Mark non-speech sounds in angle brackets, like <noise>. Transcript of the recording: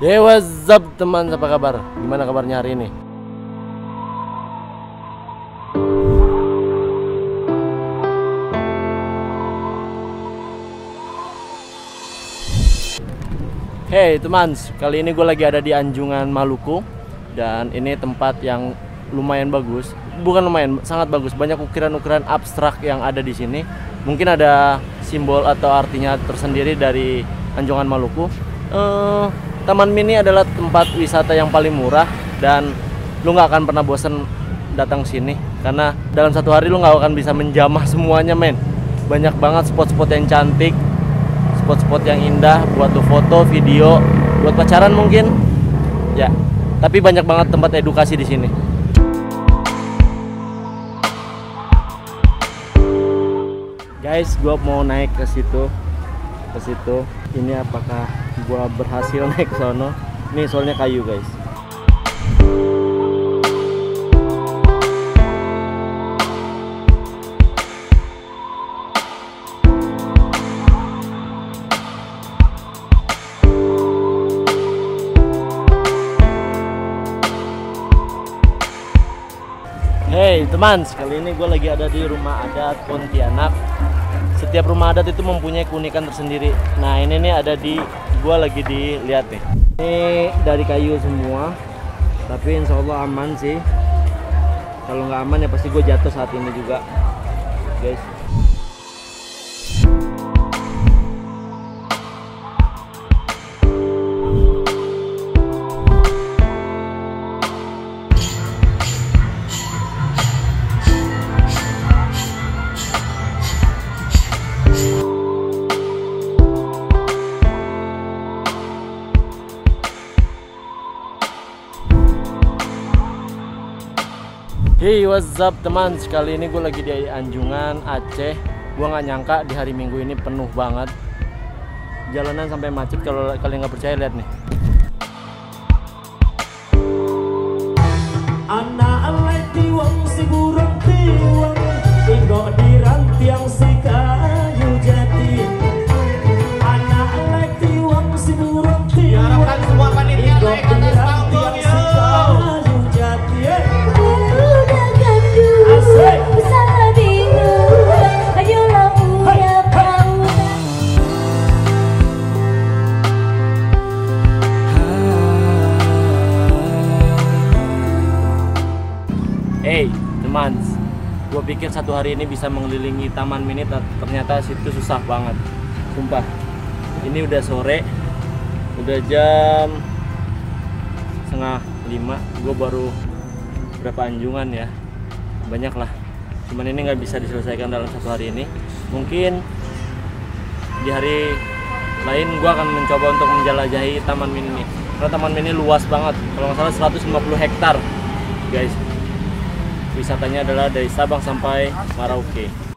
Hey what's up teman apa kabar? Gimana kabarnya hari ini? Hey teman, kali ini gue lagi ada di Anjungan Maluku dan ini tempat yang lumayan bagus. Bukan lumayan, sangat bagus. Banyak ukiran-ukiran abstrak yang ada di sini. Mungkin ada simbol atau artinya tersendiri dari Anjungan Maluku. Eh, Taman Mini adalah tempat wisata yang paling murah dan lu nggak akan pernah bosen datang sini karena dalam satu hari lu nggak akan bisa menjamah semuanya men. Banyak banget spot-spot yang cantik, spot-spot yang indah buat lu foto, video, buat pacaran mungkin. Ya, tapi banyak banget tempat edukasi di sini. Guys, gua mau naik ke situ. Ke situ. Ini apakah gua berhasil <laughs> naik sono? Nih soalnya kayu, guys. Hey teman, sekali ini gue lagi ada di rumah adat Pontianak. Setiap rumah adat itu mempunyai keunikan tersendiri. Nah ini nih ada di, gue lagi dilihat nih. Ini dari kayu semua, tapi insya Allah aman sih. Kalau nggak aman ya pasti gue jatuh saat ini juga, guys. Hey what's up teman? Sekali ini gue lagi di Anjungan Aceh. Gue nggak nyangka di hari Minggu ini penuh banget. Jalanan sampai macet Kalau kalian nggak percaya lihat nih Teman Gue pikir satu hari ini bisa mengelilingi Taman Mini ter- Ternyata situ susah banget. Sumpah. Ini udah sore Udah jam Setengah lima. Gue baru Berapa anjungan ya? Banyak lah. Cuman ini nggak bisa diselesaikan dalam satu hari ini. Mungkin Di hari lain gue akan mencoba untuk menjelajahi Taman Mini ini. Karena Taman Mini luas banget. Kalau nggak salah 150 hektar Guys wisatanya adalah dari Sabang sampai Merauke.